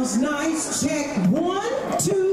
Sounds nice. Check one, two,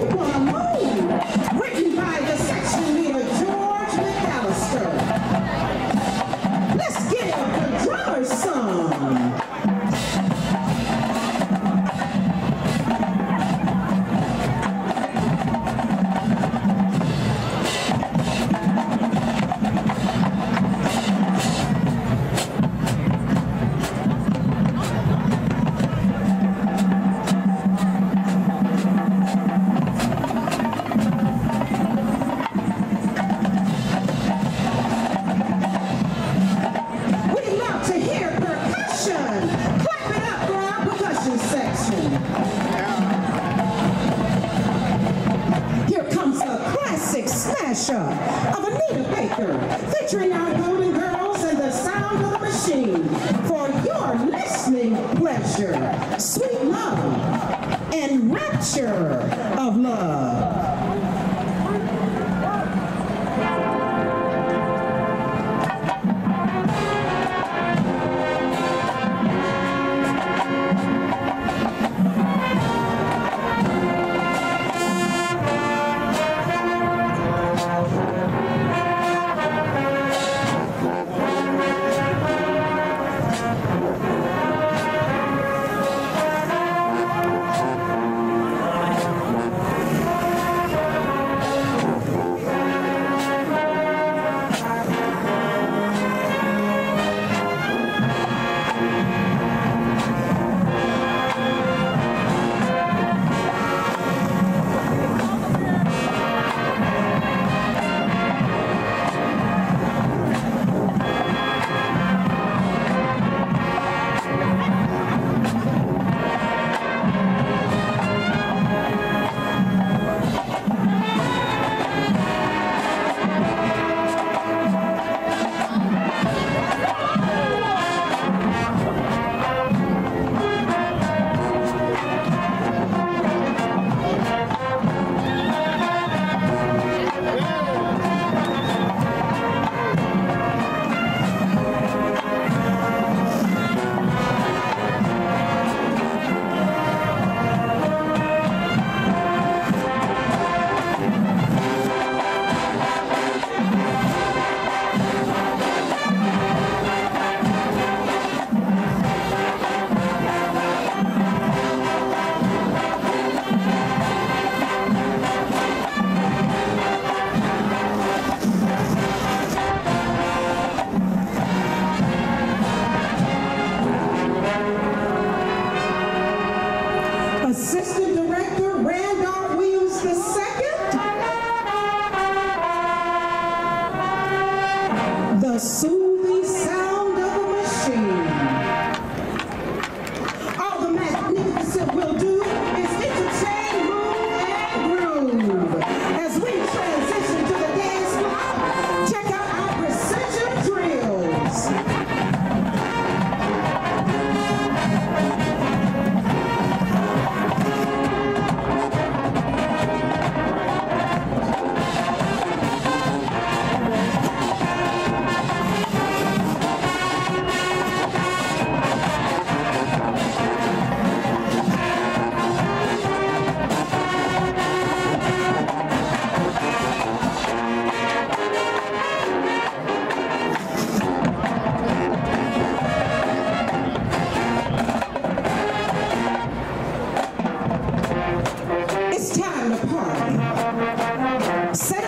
Ooh, ooh. What victory now. Set